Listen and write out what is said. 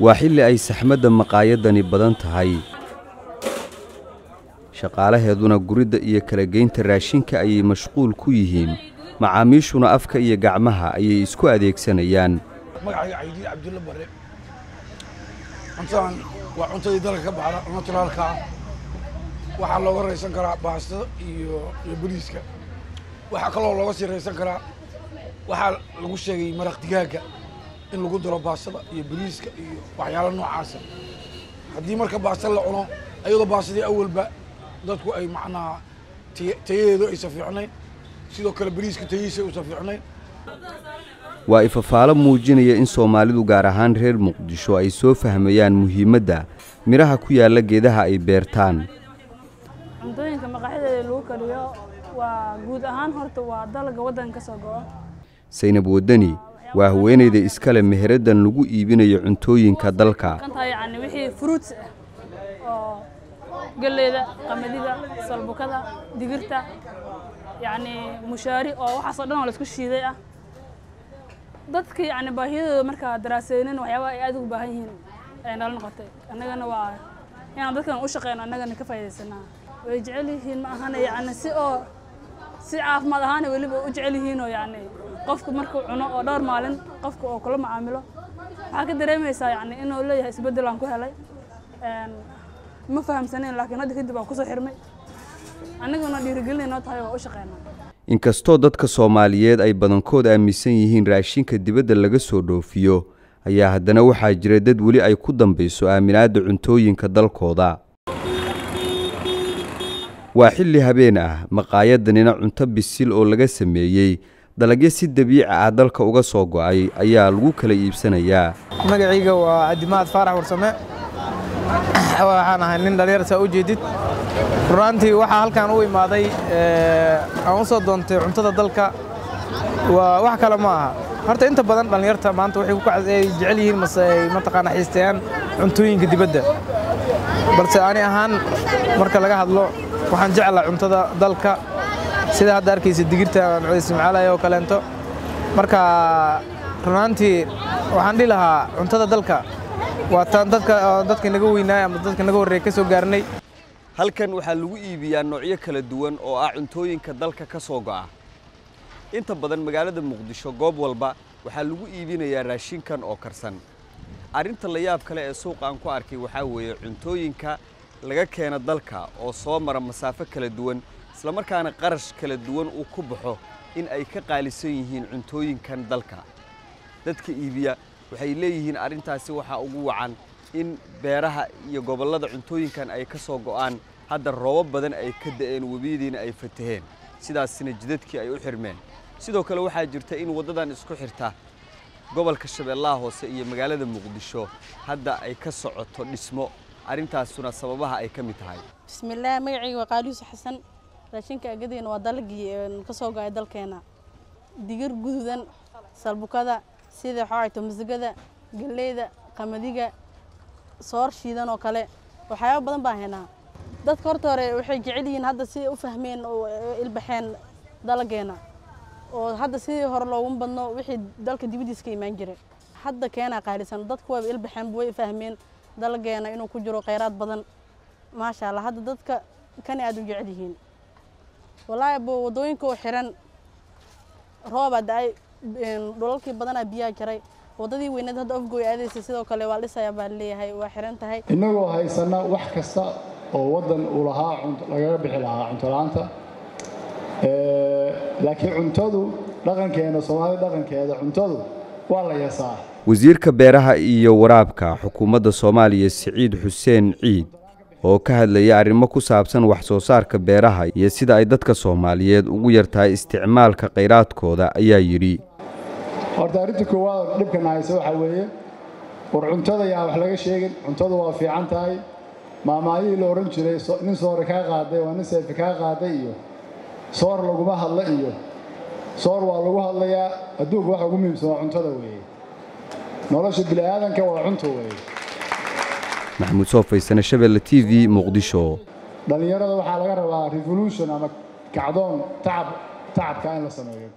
waa xilli ay saxmadda maqaayadani badan tahay. Shaqaalaheeduna guridda iyo kala geynta raashinka ayay mashquul ku yihiin. Macaamiishuna afka iyo gacmaha ayay isku adeegsanayaan. Cuntadan waa cuntadii dalka ka baxda naturaalka ah. Waxaa looga raysan karaa baastada iyo iyo bariiska. Waxaa kaloo looga sii raysan karaa waxaa lagu sheegay maraq digaagga in lagu daro baastada iyo bariiska iyo waxyaalo noocaasa. Haddii marka baasta la cuno ayadoo baastadii awalba dadku ay macnaha tayadeedu aysan fiicnayn sidoo kale bariiska tayihiisa uusan fiicnayn waa ifafaalo muujinaya in soomaalidu gaar ahaan reer muqdisho ay soo fahmayaan muhiimadda midhaha ku yaalla geedaha ay beertaan. Cuntooyinka maqaaxyadeeda lagu kariyo waa guud ahaan horta waa dalga waddanka ka soo go'o. Saynab waddani waa haweenayda iskale meheraddan lagu iibinayo cuntooyinka dalka. Oo galleyda qamadida salbukada digirta yacni mushaari oo waxaasoo dhan oo la isku shiiday ah. Dadka yacni baahiyadooda markaa daraaseynin waxyaabaha ay aad ugu baahan yihiin ay nala noqotay. Annagana waa inaan dadkan u shaqeyno annagana ka faa'iidaysanaa. Way jecel yihiin ma ahana yacni si oo si caafimaad ahaana weliba u jecel yihiinoo yacni qofku markuu cuno oo dhowr maalin qofka oo kula macaamilo waxaa ka dareemaysaa yacni inuu leeyahay isbeddel aan ku helay. Ma fahamsanayn laakiin hadda kadib waan ku soo xirmay. Annaguna dhiirigelin noo tahay waa u shaqeynaa. Inkastoo dadka soomaaliyeed ay badankood aaminsan yihiin raashinka dibadda laga soo dhoofiyo ayaa haddana waxaa jira dad weli ay ku dambayso aaminaadda cuntooyinka dalkooda. Waa xilli habeen ah maqaayadanina cunto bisil oo laga sameeyey dalagyo si dabiici ah dalka uga soo go'ay ayaa lagu kala iibsanayaa magacayga waa cabdimaad faarax warsame waxaan ahay nin dhallinyar u jeedid. Runaantii waxaa halkan u imaaday aan u soo doontay cuntada dalka waa wax kale ma aha. Horta inta badan dhallinyarta maanta waxay ay jecel yihiin mase ay mataqaana xiisteeyaan cuntooyinka dibadda. Balse ani ahaan marka laga hadlo waxaan jeclaa cuntada dalka sida hadda arkaysa digirta aan isticmaalaya oo kaleento. Marka runaantii waxaan dhihi lahaa cuntada dalka. Waa taan dadka dadka naga weynaay ama dadka naga horreey ka soo gaarnay. Halkan waxaa lagu iibiyaa noocyo kala duwan oo ah cuntooyinka dalka ka soo go'a. Inta badan magaalada muqdisho goob walba waxaa lagu iibinayaa raashinkan oo karsan. Arrinta la yaab kale ee suuqa aan ku arkay waxaa weeye cuntooyinka laga keena dalka oo soo mara masaafo kala duwan islamarkaana qarash kala duwan uu ku baxo in ay ka qaalisan yihiin cuntooyinkan dalka. Dadka iibiya waxay leeyihiin arrintaasi waxaa ugu wacan in beeraha iyo gobollada cuntooyinkan ay ka soo go'aan hadda roobab badan ay ka da'een webiyadiina ay fataheen. Sidaasina jidadkii ay u xirmeen. Sidoo kale waxaa jirta in waddadan isku xirta gobolka shabeellaha hoose iyo magaalada muqdisho hadda ay ka socoto dhismo. Arrintaasuna sababaha ay ka mid tahay. Bismillaah magacayga waa qaaliuus xasan raashinka agadeena waa dalagii ka soo go'ay dalkeena. Digir guduudan salbukada sida xoogayto masagada galleyda qamadiga soor shiidan oo kale. Waxyaaba badan baan haynaa. Dadka horta hore waxay jecel yihiin hadda siday u fahmeen oo ilbaxeen dalageena oo hadda sidii hore looguma badno wixii dalka dibaddiisa ka imaan jiray. Hadda keenaa qaalisan dadku wayba ilbaxeen way fahmeen dalageena inuu ku jiro khayraad badan. Maasha allah hadda dadka kani aad u jecel yihiin wallaahi bo waddooyinka oo xiran roobaa da'ay dhulalkii badanaa biyaa jaray waddadii weyneed hadda ofgoy aadaysa sidoo kale waa dhisayaa baa leeyahay waa xiran tahay. Innagoo haysana wax kasta oo waddan uu lahaa lagaga bixi lahaa cuntola'aanta laakiin cuntadu dhaqankeena soomaalida dhaqankeeda cuntadu waa la yasaa wasiirka beeraha iyo waraabka xukuumadda soomaaliya siciid xuseen ciid oo ka hadlaya arrimo ku saabsan wax soo saarka beeraha iyo sida ay dadka soomaaliyeed ugu yartahay isticmaalka khayraadkooda ayaa yidhi. Horta arrinta koowaad dhibkana haysa waxaa weeye war cuntada yaa wax laga sheegin cuntadu waa fiican tahay. Maamaayihii la odhan jiray nin soore kaa qaaday waa nin seefe kaa qaaday iyo soor laguma hadla iyo soor waa lagu hadlayaa adduunka waxa ugu muhiimsan waa cuntada weeye. Nolosha bini'aadanka waa cunta weeye maxamuud soo faysane shabeelle t v muqdisho dhallinyarada waxaa laga rabaa revolution ama kacdoon tacab tacabka in la sameeyo